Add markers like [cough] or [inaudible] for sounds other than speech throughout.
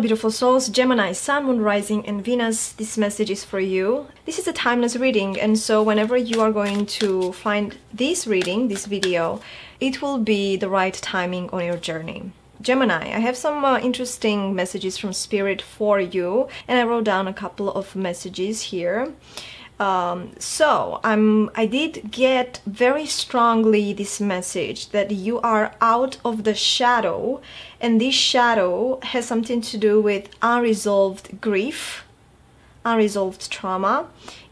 beautiful souls, Gemini, Sun, Moon, Rising, and Venus. This message is for you. This is a timeless reading, and so whenever you are going to find this reading, this video, it will be the right timing on your journey. Gemini, I have some uh, interesting messages from Spirit for you, and I wrote down a couple of messages here. Um, so I'm, I did get very strongly this message that you are out of the shadow, and this shadow has something to do with unresolved grief, unresolved trauma,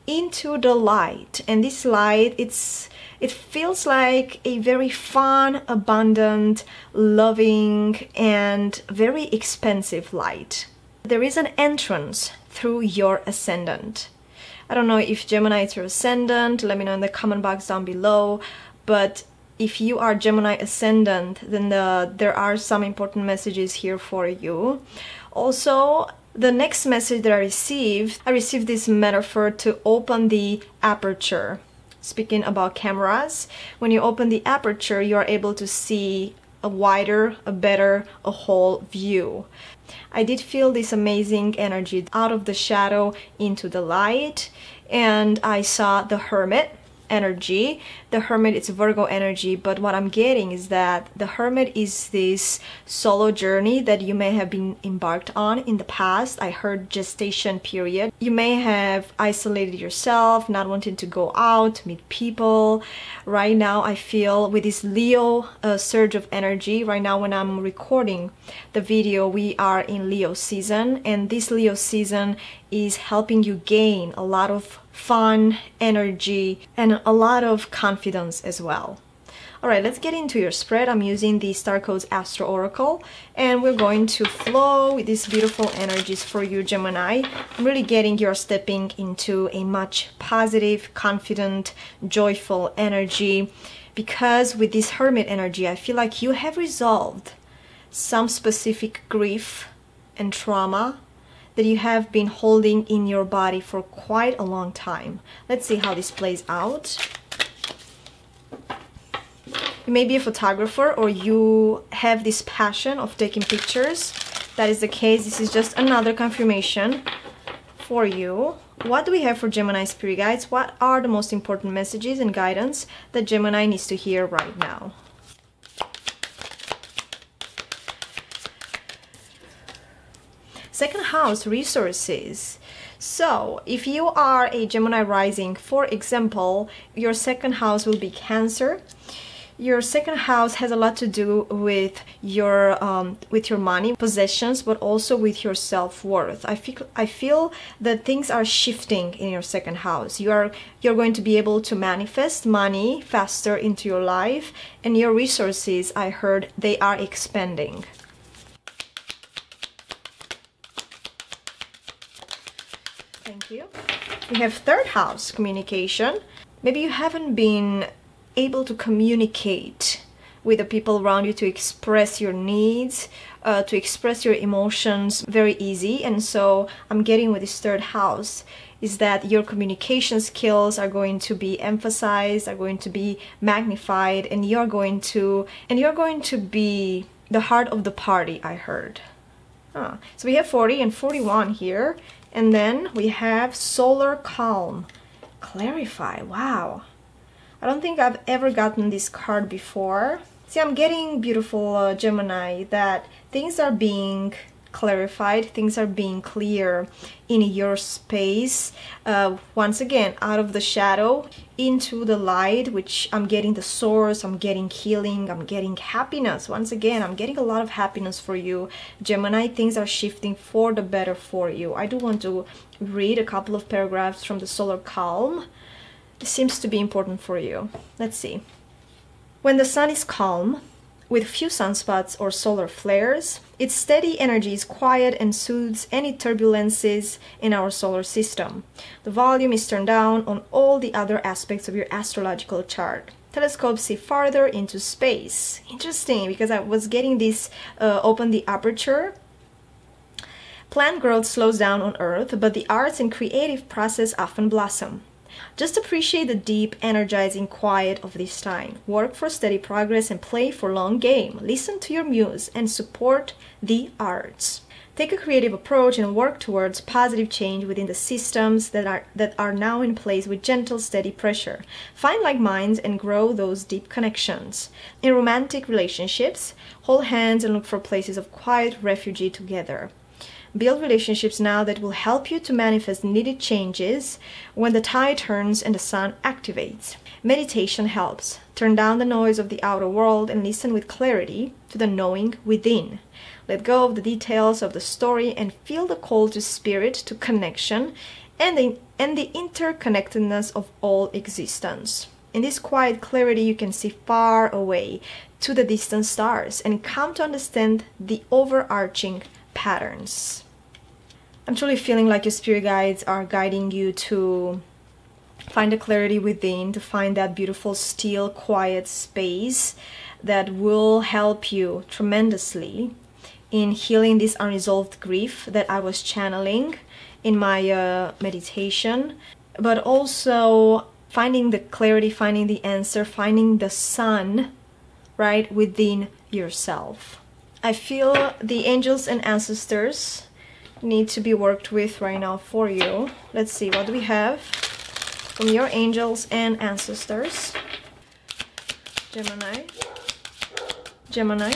into the light. And this light, it's it feels like a very fun, abundant, loving, and very expensive light. There is an entrance through your ascendant. I don't know if Gemini is your ascendant, let me know in the comment box down below. But if you are Gemini ascendant, then the, there are some important messages here for you. Also, the next message that I received, I received this metaphor to open the aperture. Speaking about cameras, when you open the aperture, you are able to see a wider, a better, a whole view. I did feel this amazing energy out of the shadow into the light and I saw the hermit energy the hermit is virgo energy but what i'm getting is that the hermit is this solo journey that you may have been embarked on in the past. I heard gestation period. You may have isolated yourself not wanting to go out meet people. Right now i feel with this leo uh, surge of energy right now when i'm recording the video we are in leo season and this leo season is helping you gain a lot of fun, energy, and a lot of confidence as well. Alright, let's get into your spread. I'm using the Star Codes Astro Oracle and we're going to flow with these beautiful energies for you, Gemini. I'm really getting you're stepping into a much positive, confident, joyful energy because with this Hermit energy, I feel like you have resolved some specific grief and trauma that you have been holding in your body for quite a long time. Let's see how this plays out. You may be a photographer or you have this passion of taking pictures. That is the case. This is just another confirmation for you. What do we have for Gemini Spirit Guides? What are the most important messages and guidance that Gemini needs to hear right now? Second house, resources. So, if you are a Gemini rising, for example, your second house will be Cancer. Your second house has a lot to do with your um, with your money, possessions, but also with your self worth. I feel I feel that things are shifting in your second house. You are you're going to be able to manifest money faster into your life, and your resources. I heard they are expanding. You. We have third house communication. Maybe you haven't been able to communicate with the people around you to express your needs, uh, to express your emotions very easy. And so I'm getting with this third house is that your communication skills are going to be emphasized, are going to be magnified, and you're going to and you're going to be the heart of the party, I heard. So we have 40 and 41 here. And then we have Solar Calm. Clarify. Wow. I don't think I've ever gotten this card before. See, I'm getting beautiful uh, Gemini that things are being clarified, things are being clear in your space. Uh, once again, out of the shadow into the light, which I'm getting the source, I'm getting healing, I'm getting happiness. Once again, I'm getting a lot of happiness for you. Gemini, things are shifting for the better for you. I do want to read a couple of paragraphs from the Solar Calm. This seems to be important for you. Let's see. When the sun is calm, with few sunspots or solar flares, its steady energy is quiet and soothes any turbulences in our solar system. The volume is turned down on all the other aspects of your astrological chart. Telescopes see farther into space. Interesting, because I was getting this uh, open the aperture Plant growth slows down on Earth, but the arts and creative process often blossom. Just appreciate the deep, energizing quiet of this time. Work for steady progress and play for long game. Listen to your muse and support the arts. Take a creative approach and work towards positive change within the systems that are that are now in place with gentle, steady pressure. Find like minds and grow those deep connections. In romantic relationships, hold hands and look for places of quiet refuge together. Build relationships now that will help you to manifest needed changes when the tide turns and the sun activates. Meditation helps. Turn down the noise of the outer world and listen with clarity to the knowing within. Let go of the details of the story and feel the call to spirit, to connection, and the, and the interconnectedness of all existence. In this quiet clarity, you can see far away to the distant stars and come to understand the overarching patterns. I'm truly feeling like your spirit guides are guiding you to find the clarity within, to find that beautiful, still, quiet space that will help you tremendously in healing this unresolved grief that I was channeling in my uh, meditation, but also finding the clarity, finding the answer, finding the sun right within yourself. I feel the angels and ancestors need to be worked with right now for you. Let's see, what do we have from your angels and ancestors? Gemini. Gemini.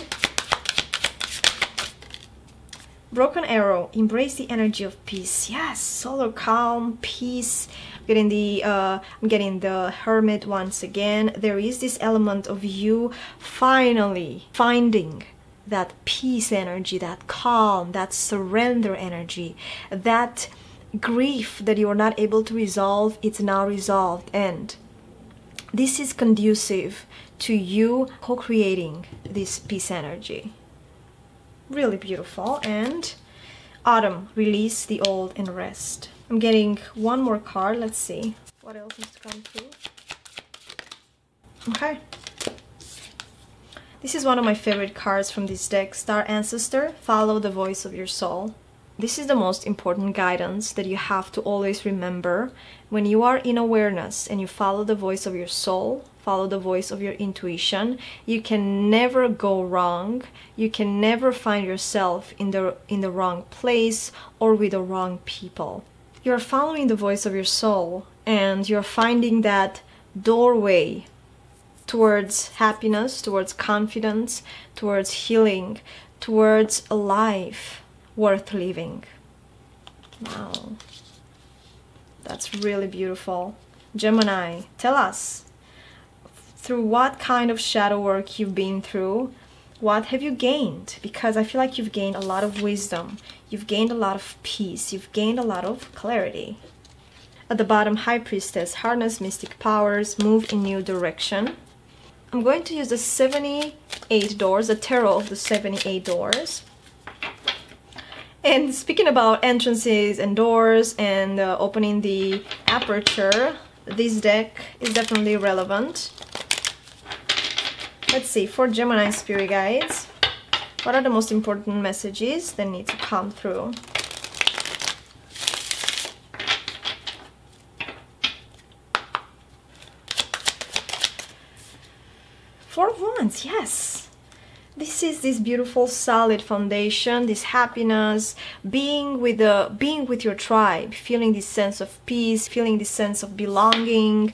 Broken arrow, embrace the energy of peace. Yes, solar calm, peace. I'm getting the uh, I'm getting the hermit once again. There is this element of you finally finding that peace energy, that calm, that surrender energy, that grief that you are not able to resolve, it's now resolved. And this is conducive to you co-creating this peace energy. Really beautiful. And autumn release the old and rest. I'm getting one more card. Let's see what else needs to come through. Okay this is one of my favorite cards from this deck. Star ancestor follow the voice of your soul. This is the most important guidance that you have to always remember. When you are in awareness and you follow the voice of your soul follow the voice of your intuition you can never go wrong. You can never find yourself in the in the wrong place or with the wrong people. You're following the voice of your soul and you're finding that doorway towards happiness towards confidence towards healing towards a life worth living wow that's really beautiful gemini tell us through what kind of shadow work you've been through. What have you gained? Because I feel like you've gained a lot of wisdom. You've gained a lot of peace. You've gained a lot of clarity. At the bottom, High Priestess, harness mystic powers, move in new direction. I'm going to use the 78 doors, the tarot of the 78 doors. And speaking about entrances and doors and uh, opening the aperture, this deck is definitely relevant. Let's see, for Gemini Spirit Guides, what are the most important messages that need to come through? Yes! This is this beautiful solid foundation, this happiness, being with the being with your tribe, feeling this sense of peace, feeling this sense of belonging,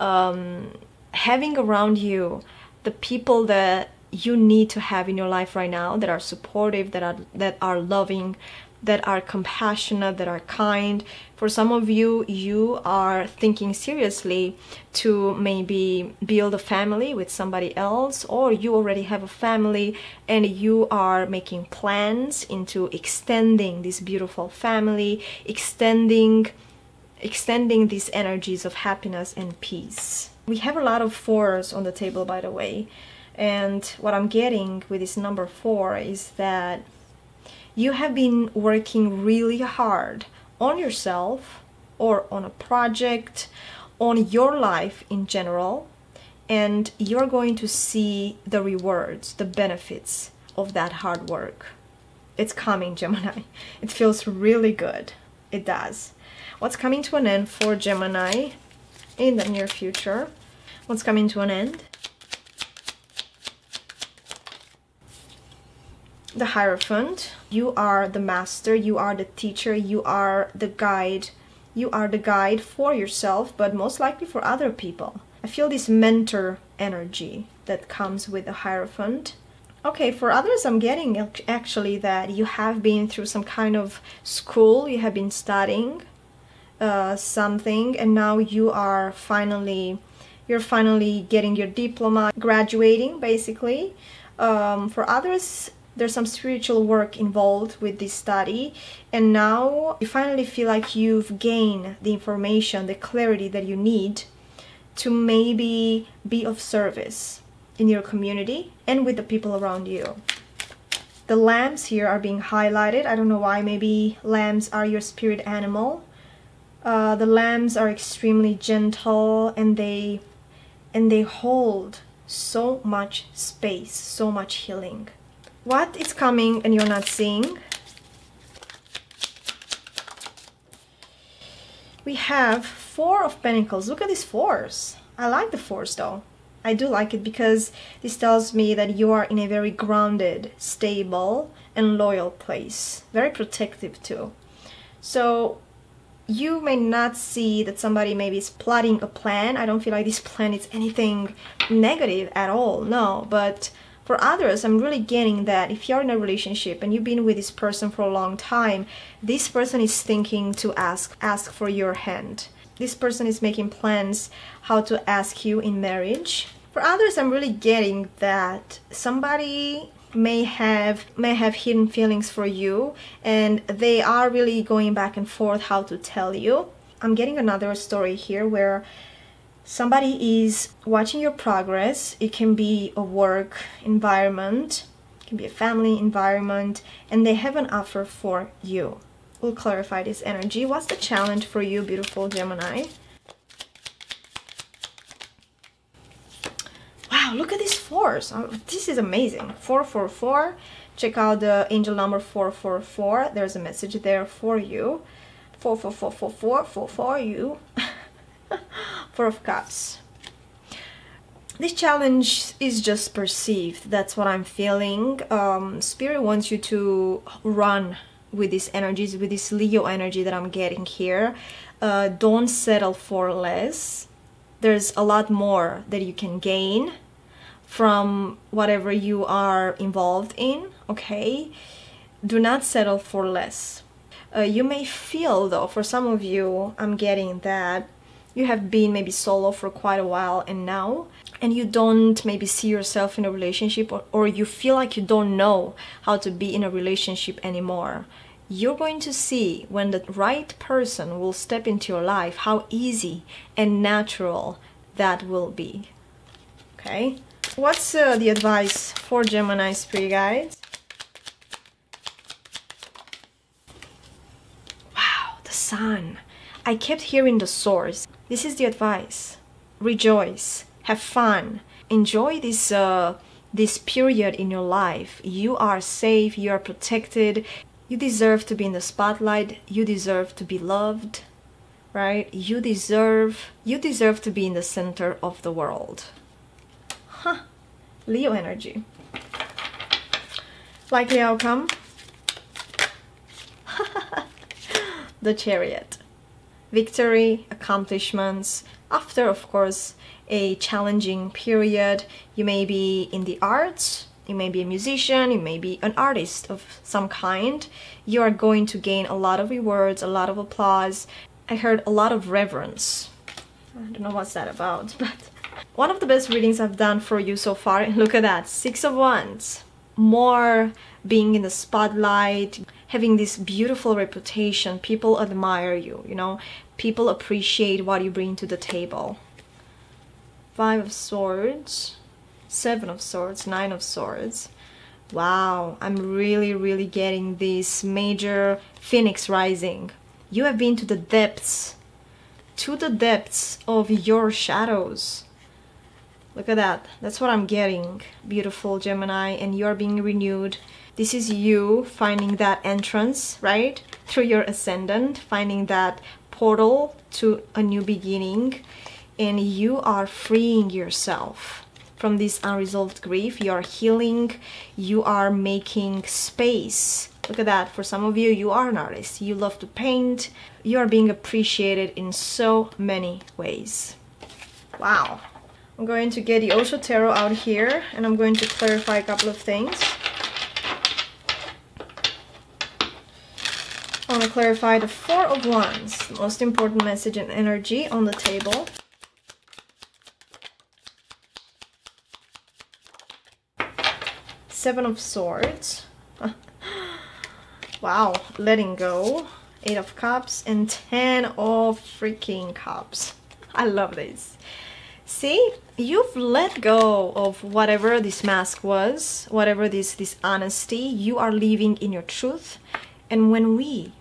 um, having around you the people that you need to have in your life right now that are supportive that are that are loving that are compassionate that are kind for some of you you are thinking seriously to maybe build a family with somebody else or you already have a family and you are making plans into extending this beautiful family extending extending these energies of happiness and peace we have a lot of fours on the table, by the way. And what I'm getting with this number four is that you have been working really hard on yourself or on a project, on your life in general, and you're going to see the rewards, the benefits of that hard work. It's coming, Gemini. [laughs] It feels really good. It does. What's coming to an end for Gemini in the near future. What's coming to an end? The Hierophant. You are the master, you are the teacher, you are the guide. You are the guide for yourself, but most likely for other people. I feel this mentor energy that comes with the Hierophant. Okay, for others, I'm getting actually that you have been through some kind of school, you have been studying uh, something, and now you are finally you're finally getting your diploma, graduating basically. Um, for others, there's some spiritual work involved with this study, and now you finally feel like you've gained the information, the clarity that you need to maybe be of service in your community and with the people around you. The lambs here are being highlighted. I don't know why. Maybe lambs are your spirit animal. Uh, the lambs are extremely gentle and they and they hold so much space, so much healing. What is coming and you're not seeing? We have Four of Pentacles. Look at these fours. I like the fours though. I do like it because this tells me that you are in a very grounded, stable, and loyal place. Very protective too. So you may not see that somebody maybe is plotting a plan. I don't feel like this plan is anything negative at all, no. But for others, I'm really getting that if you're in a relationship and you've been with this person for a long time, this person is thinking to ask ask for your hand. This person is making plans how to ask you in marriage. For others, I'm really getting that somebody may have may have hidden feelings for you and they are really going back and forth how to tell you i'm getting another story here where somebody is watching your progress. It can be a work environment it can be a family environment and they have an offer for you. We'll clarify this energy. What's the challenge for you beautiful gemini? Wow look at these fours. Oh, this is amazing. 444 check out the angel number 444 there's a message there for you. 44444 for you [laughs] four of cups. This challenge is just perceived. That's what i'm feeling. Um, spirit wants you to run with these energies with this leo energy that i'm getting here. Uh, don't settle for less. There's a lot more that you can gain from whatever you are involved in, okay? Do not settle for less. Uh, you may feel, though, for some of you, I'm getting that you have been maybe solo for quite a while and now and you don't maybe see yourself in a relationship or, or you feel like you don't know how to be in a relationship anymore you're going to see when the right person will step into your life how easy and natural that will be okay What's uh, the advice for Gemini Spirit Guides? Wow, the sun. I kept hearing the source. This is the advice. Rejoice, have fun, enjoy this uh, this period in your life. You are safe, you are protected. You deserve to be in the spotlight. You deserve to be loved, right? You deserve you deserve to be in the center of the world. Huh. Leo energy. Likely outcome. [laughs] the chariot. Victory, accomplishments. After, of course, a challenging period, you may be in the arts, you may be a musician, you may be an artist of some kind. You are going to gain a lot of rewards, a lot of applause. I heard a lot of reverence. I don't know what's that about, [laughs] but one of the best readings I've done for you so far. [laughs] Look at that, Six of Wands. More being in the spotlight, having this beautiful reputation. People admire you, you know. People appreciate what you bring to the table. Five of Swords, Seven of Swords, Nine of Swords. Wow, I'm really, really getting this major Phoenix rising. You have been to the depths, to the depths of your shadows Look at that. That's what I'm getting. Beautiful Gemini and you're being renewed. This is you finding that entrance, right? Through your ascendant, finding that portal to a new beginning and you are freeing yourself from this unresolved grief. You are healing, you are making space. Look at that. For some of you, you are an artist. You love to paint. You are being appreciated in so many ways. Wow. I'm going to get the Osho Tarot out here and I'm going to clarify a couple of things. I want to clarify the Four of Wands, the most important message and energy on the table. Seven of Swords. [laughs] wow, letting go. Eight of Cups and Ten of freaking Cups. [laughs] I love this. See, you've let go of whatever this mask was, whatever this, this honesty. You are living in your truth. And when we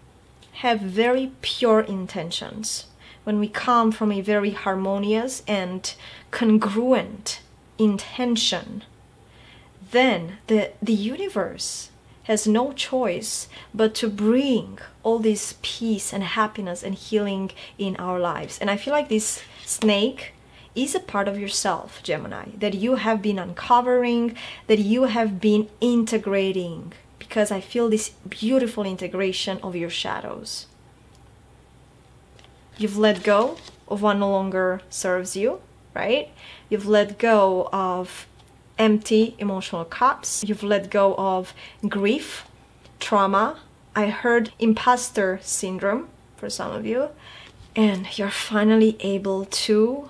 have very pure intentions, when we come from a very harmonious and congruent intention, then the, the universe has no choice but to bring all this peace and happiness and healing in our lives. And I feel like this snake is a part of yourself, Gemini, that you have been uncovering, that you have been integrating because I feel this beautiful integration of your shadows. You've let go of what no longer serves you, right? You've let go of empty emotional cups. You've let go of grief, trauma. I heard imposter syndrome for some of you. And you're finally able to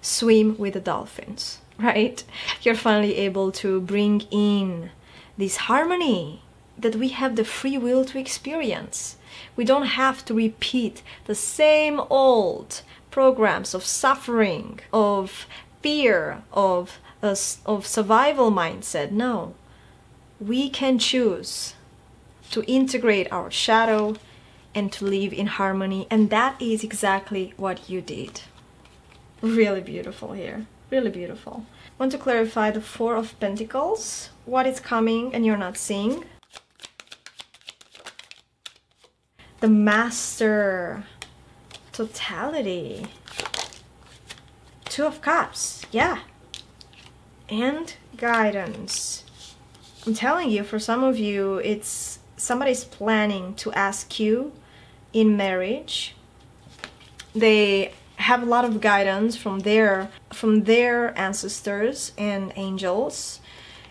swim with the dolphins, right? You're finally able to bring in this harmony that we have the free will to experience. We don't have to repeat the same old programs of suffering, of fear, of, uh, of survival mindset. No, we can choose to integrate our shadow and to live in harmony, and that is exactly what you did. Really beautiful here, really beautiful. Want to clarify the Four of Pentacles, what is coming and you're not seeing. The Master, Totality, Two of Cups, yeah. And Guidance. I'm telling you, for some of you, it's somebody's planning to ask you in marriage. They have a lot of guidance from their from their ancestors and angels.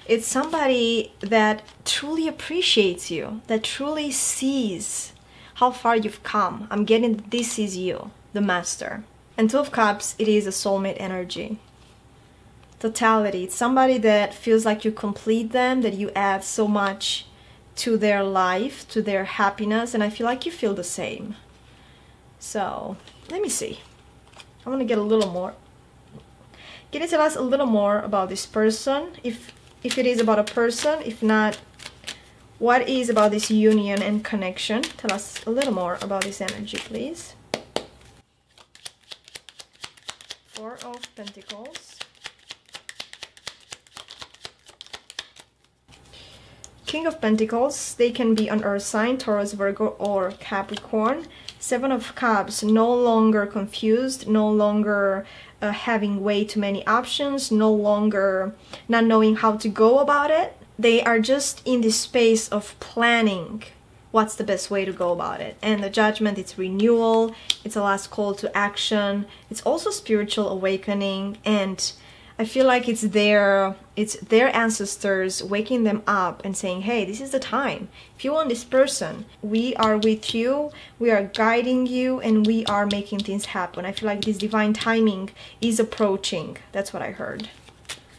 It's somebody that truly appreciates you that truly sees how far you've come. I'm getting this is you the master. And two of cups it is a soulmate energy. Totality. It's somebody that feels like you complete them that you add so much to their life to their happiness and i feel like you feel the same. So let me see I want to get a little more. Can you tell us a little more about this person? If if it is about a person, if not, what is about this union and connection? Tell us a little more about this energy, please. Four of Pentacles. King of Pentacles, they can be an earth sign, Taurus, Virgo, or Capricorn. Seven of Cups, no longer confused, no longer uh, having way too many options, no longer not knowing how to go about it. They are just in the space of planning what's the best way to go about it. And the judgment, it's renewal, it's a last call to action, it's also spiritual awakening and I feel like it's their it's their ancestors waking them up and saying, "Hey, this is the time. If you want this person, we are with you. We are guiding you and we are making things happen." I feel like this divine timing is approaching. That's what I heard.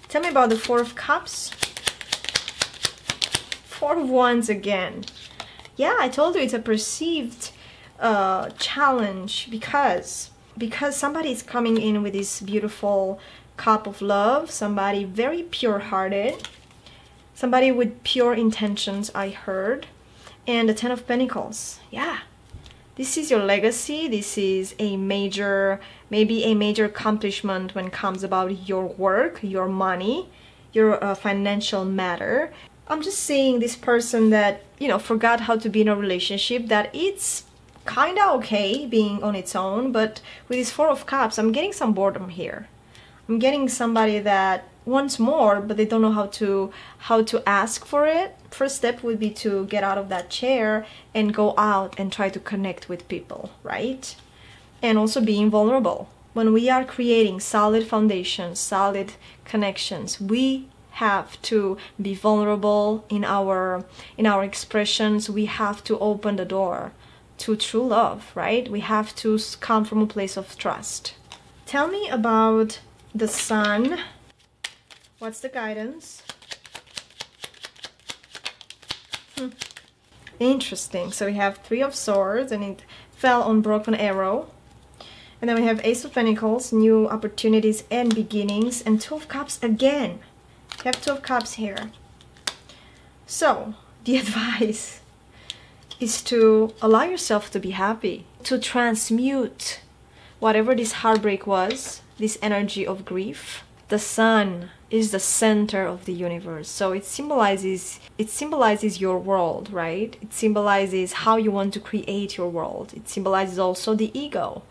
Tell me about the 4 of cups. 4 of wands again. Yeah, I told you it's a perceived uh, challenge because because somebody is coming in with this beautiful cup of love, somebody very pure-hearted, somebody with pure intentions, I heard, and the Ten of Pentacles. Yeah, this is your legacy. This is a major, maybe a major accomplishment when it comes about your work, your money, your uh, financial matter. I'm just seeing this person that, you know, forgot how to be in a relationship, that it's kinda okay being on its own, but with this Four of Cups, I'm getting some boredom here. I'm getting somebody that wants more but they don't know how to how to ask for it. First step would be to get out of that chair and go out and try to connect with people right? And also being vulnerable. When we are creating solid foundations solid connections we have to be vulnerable in our in our expressions. We have to open the door to true love right? We have to come from a place of trust. Tell me about the sun. What's the guidance? Hmm. interesting. So we have three of swords and it fell on broken arrow. And then we have ace of pentacles new opportunities and beginnings and two of cups again. We have two of cups here. So [laughs] the advice is to allow yourself to be happy to transmute whatever this heartbreak was this energy of grief. The sun is the center of the universe. So it symbolizes it symbolizes your world, right? It symbolizes how you want to create your world. It symbolizes also the ego.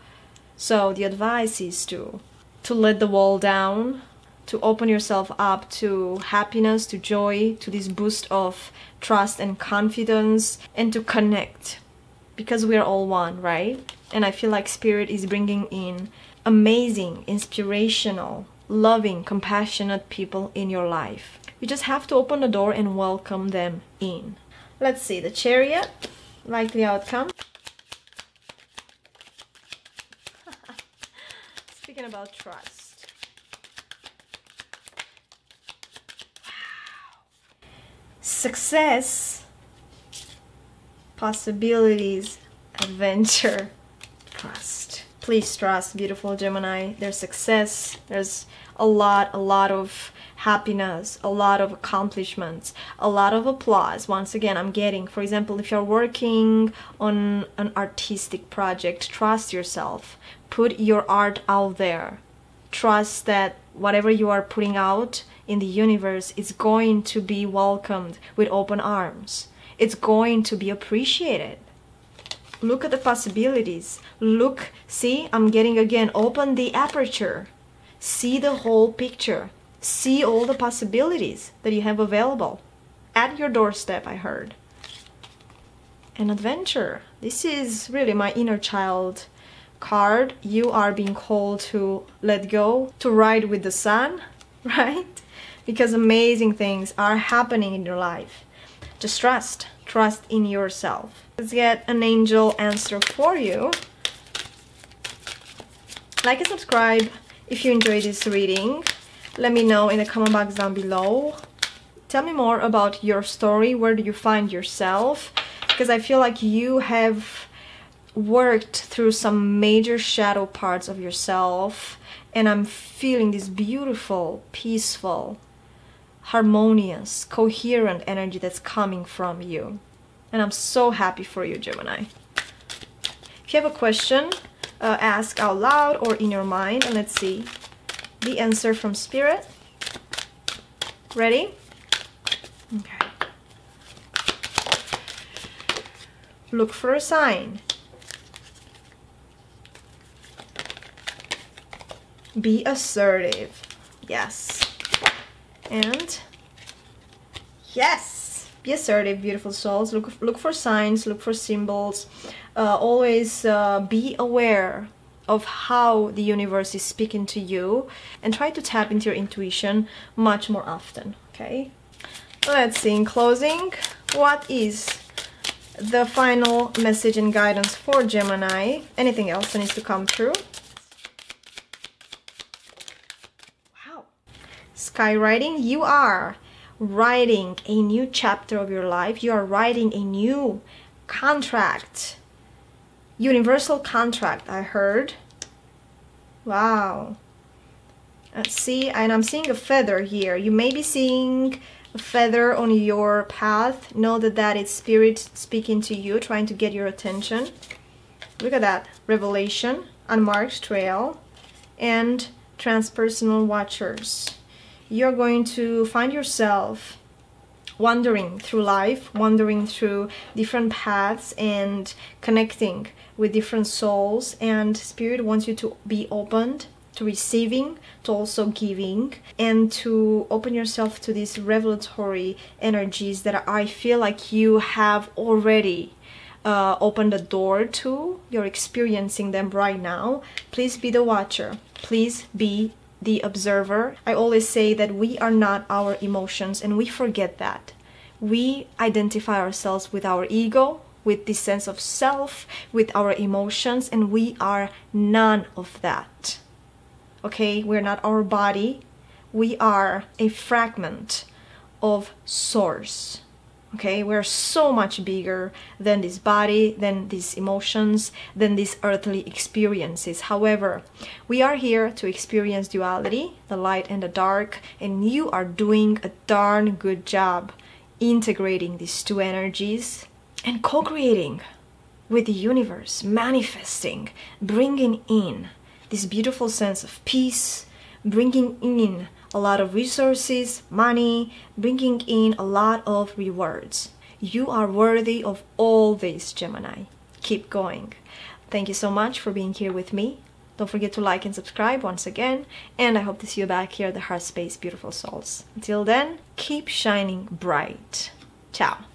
So the advice is to to let the wall down, to open yourself up to happiness, to joy, to this boost of trust and confidence and to connect because we are all one, right? And I feel like spirit is bringing in amazing, inspirational, loving, compassionate people in your life. You just have to open the door and welcome them in. Let's see, the chariot, likely outcome. [laughs] Speaking about trust. Wow. Success, possibilities, adventure, trust please trust beautiful Gemini. There's success. There's a lot a lot of happiness a lot of accomplishments a lot of applause. Once again I'm getting for example if you're working on an artistic project trust yourself. Put your art out there. Trust that whatever you are putting out in the universe is going to be welcomed with open arms. It's going to be appreciated look at the possibilities. Look see i'm getting again open the aperture. See the whole picture. See all the possibilities that you have available at your doorstep i heard. An adventure. This is really my inner child card. You are being called to let go to ride with the sun [laughs] right? Because amazing things are happening in your life just trust trust in yourself Let's get an angel answer for you. Like and subscribe if you enjoyed this reading. Let me know in the comment box down below. Tell me more about your story. Where do you find yourself? Because I feel like you have worked through some major shadow parts of yourself and I'm feeling this beautiful, peaceful, harmonious, coherent energy that's coming from you. And I'm so happy for you, Gemini. If you have a question, uh, ask out loud or in your mind. And let's see the answer from Spirit. Ready? Okay. Look for a sign. Be assertive. Yes. And? Yes. Be assertive beautiful souls. Look look for signs look for symbols. Uh, always uh, be aware of how the universe is speaking to you and try to tap into your intuition much more often okay? Let's see in closing what is the final message and guidance for Gemini? Anything else that needs to come through wow skywriting you are writing a new chapter of your life. You are writing a new contract. Universal contract, I heard. Wow. Let's see, and I'm seeing a feather here. You may be seeing a feather on your path. Know that that is spirit speaking to you, trying to get your attention. Look at that. Revelation, unmarked trail, and transpersonal watchers you're going to find yourself wandering through life, wandering through different paths and connecting with different souls and spirit wants you to be opened to receiving, to also giving, and to open yourself to these revelatory energies that I feel like you have already uh, opened the door to. You're experiencing them right now. Please be the watcher. Please be the observer. I always say that we are not our emotions, and we forget that. We identify ourselves with our ego, with this sense of self, with our emotions, and we are none of that. Okay, we're not our body, we are a fragment of source. Okay, we're so much bigger than this body, than these emotions, than these earthly experiences. However, we are here to experience duality, the light and the dark, and you are doing a darn good job integrating these two energies and co creating with the universe, manifesting, bringing in this beautiful sense of peace, bringing in a lot of resources, money, bringing in a lot of rewards. You are worthy of all this, Gemini. Keep going. Thank you so much for being here with me. Don't forget to like and subscribe once again, and I hope to see you back here at the Heart Space Beautiful Souls. Until then, keep shining bright. Ciao.